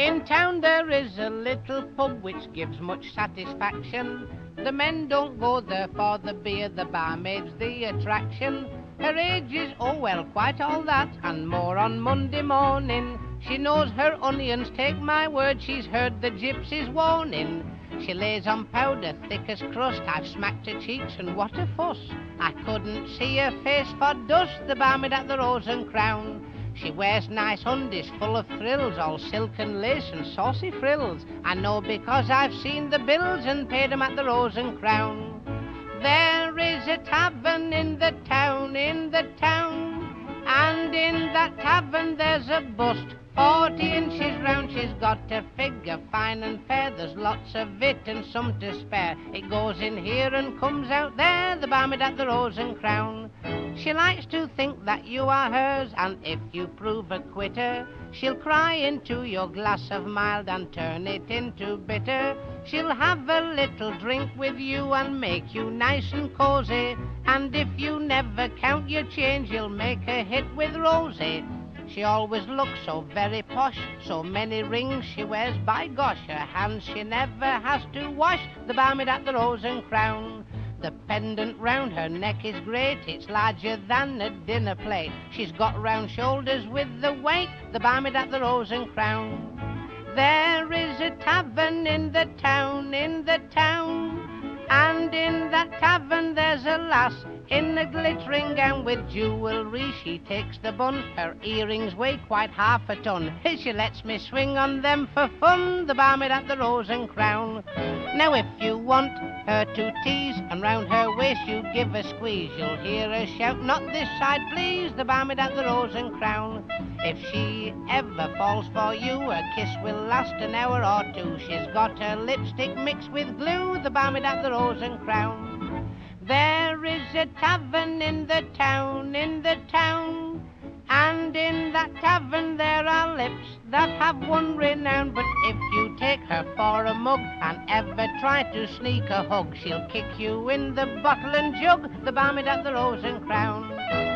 yonder there is a little pub which gives much satisfaction. The men don't go there for the beer, the barmaid's the attraction. Her age is, oh well, quite all that, and more on Monday morning. She knows her onions, take my word, she's heard the gypsy's warning. She lays on powder thick as crust, I've smacked her cheeks, and what a fuss. I couldn't see her face for dust, the barmaid at the Rose and Crown. She wears nice undies full of frills, all silk and lace and saucy frills. I know because I've seen the bills and paid 'em at the Rose and Crown. There is a tavern in the town, in the town, and in that tavern there's a bust. Forty inches round, she's got a figure fine and fair. There's lots of it and some to spare. It goes in here and comes out there, the barmaid at the Rose and Crown. She likes to think that you are hers, and if you prove a quitter, she'll cry into your glass of mild and turn it into bitter. She'll have a little drink with you and make you nice and cozy. And if you never count your change, you'll make a hit with Rosie. She always looks so very posh, so many rings she wears, by gosh, her hands she never has to wash, the barmaid at the Rose and Crown. The pendant round her neck is great, it's larger than a dinner plate. She's got round shoulders with the weight, the barmaid at the Rose and Crown. There is a tavern in the town, in the town, and in that tavern there's a lass in a glittering gown with jewelry. She takes the bun, her earrings weigh quite half a ton. She lets me swing on them for fun, the barmaid at the Rose and Crown. Now if you want her to tease and round her waist you give a squeeze, you'll hear her shout, not this side please, the barmaid at the Rose and Crown. If she ever falls for you, a kiss will last an hour or two. She's got her lipstick mixed with glue, the barmaid at the Rose and Crown. There is a tavern in the town, in the town, and in that tavern there are lips that have won renown. But if you take her for a mug and ever try to sneak a hug, she'll kick you in the bottle and jug, the barmaid at the Rose and Crown.